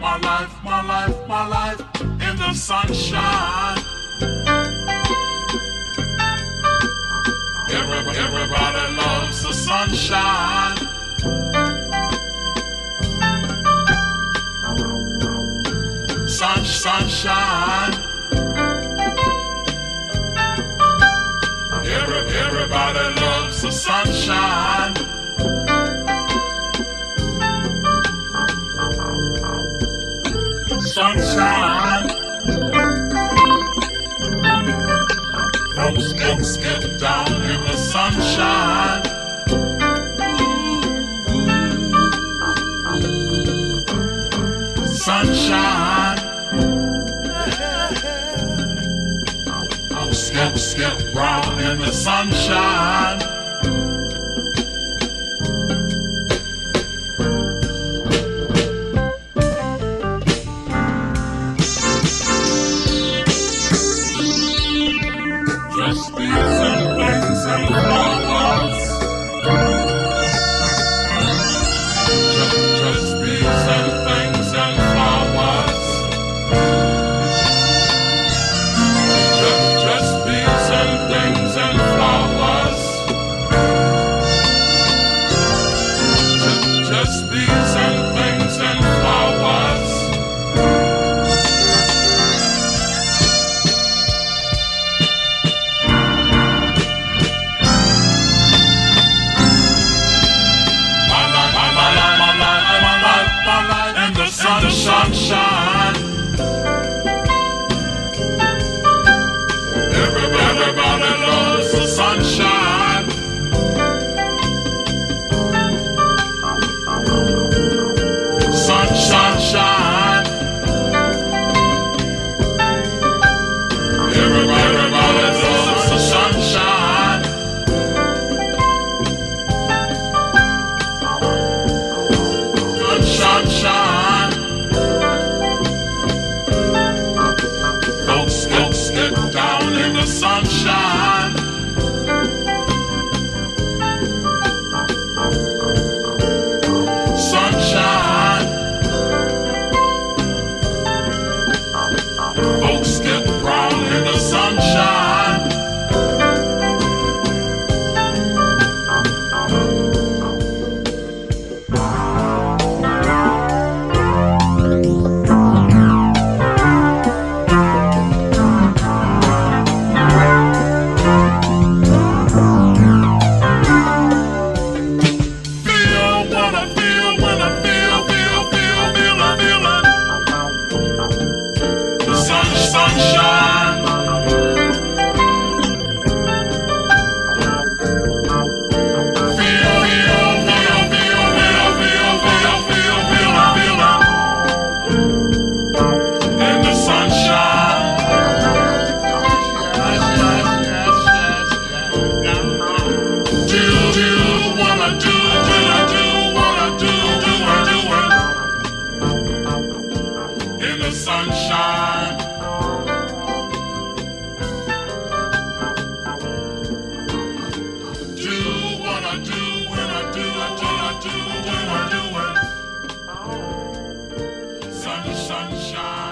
my life, my life, my life in the sunshine. Everybody, everybody loves the sunshine. Sun, sunshine. Every, everybody loves the sunshine. Sunshine. Folks get, get down in the sunshine. Sunshine. I'll skip, skip round in the sunshine. sunshine.